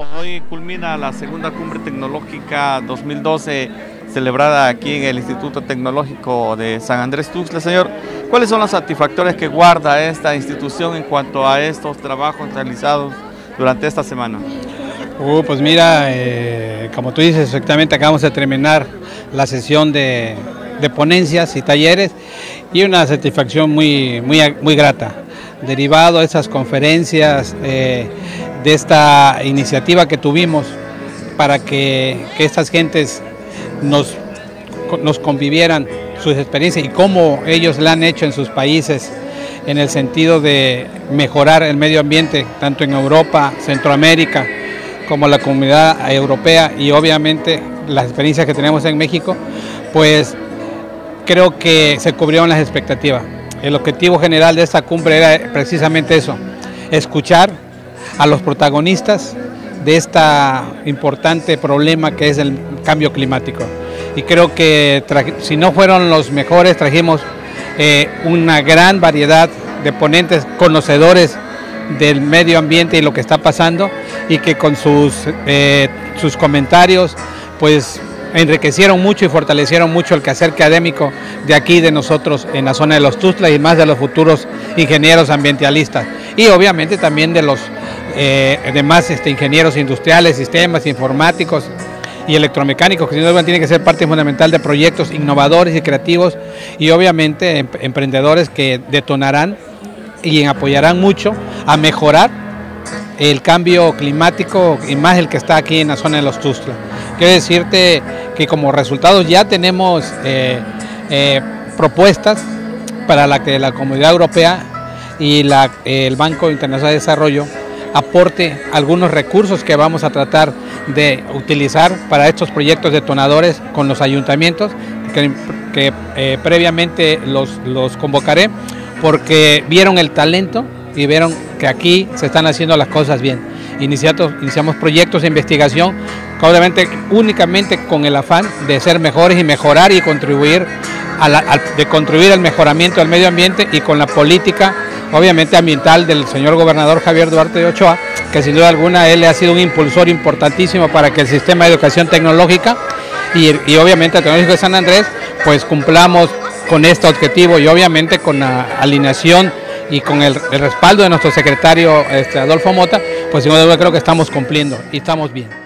Hoy culmina la segunda cumbre tecnológica 2012 celebrada aquí en el Instituto Tecnológico de San Andrés Tuxtla. Señor, ¿cuáles son los satisfactores que guarda esta institución en cuanto a estos trabajos realizados durante esta semana? Uh, pues mira, eh, como tú dices, exactamente acabamos de terminar la sesión de, ponencias y talleres y una satisfacción muy, muy, muy grata derivado de esas conferencias, eh, de esta iniciativa que tuvimos para que, estas gentes nos, nos convivieran sus experiencias y cómo ellos la han hecho en sus países en el sentido de mejorar el medio ambiente, tanto en Europa, Centroamérica, como la comunidad europea y obviamente las experiencias que tenemos en México, pues creo que se cubrieron las expectativas. El objetivo general de esta cumbre era precisamente eso, escuchar a los protagonistas de este importante problema que es el cambio climático. Y creo que si no fueron los mejores, trajimos eh, una gran variedad de ponentes conocedores del medio ambiente y lo que está pasando y que con sus, eh, sus comentarios pues enriquecieron mucho y fortalecieron mucho el quehacer académico de aquí, de nosotros, en la zona de los Tuzla y más de los futuros ingenieros ambientalistas. Y obviamente también de los eh, demás este, ingenieros industriales, sistemas informáticos y electromecánicos, que sin duda tienen que ser parte fundamental de proyectos innovadores y creativos y obviamente em, emprendedores que detonarán y apoyarán mucho a mejorar el cambio climático y más el que está aquí en la zona de los Tuzla. Quiero decirte que como resultados ya tenemos eh, eh, propuestas para la que la comunidad europea y el Banco Internacional de Desarrollo aporte algunos recursos que vamos a tratar de utilizar para estos proyectos detonadores con los ayuntamientos, que, eh, previamente los, los convocaré, porque vieron el talento y vieron que aquí se están haciendo las cosas bien. Iniciamos, iniciamos proyectos de investigación, obviamente únicamente con el afán de ser mejores y mejorar y contribuir a de contribuir al mejoramiento del medio ambiente y con la política obviamente ambiental del señor gobernador Javier Duarte de Ochoa, que sin duda alguna él ha sido un impulsor importantísimo para que el sistema de educación tecnológica y, y obviamente el Tecnológico de San Andrés pues cumplamos con este objetivo y obviamente con la alineación y con el, respaldo de nuestro secretario este, Adolfo Mota, pues sin duda creo que estamos cumpliendo y estamos bien.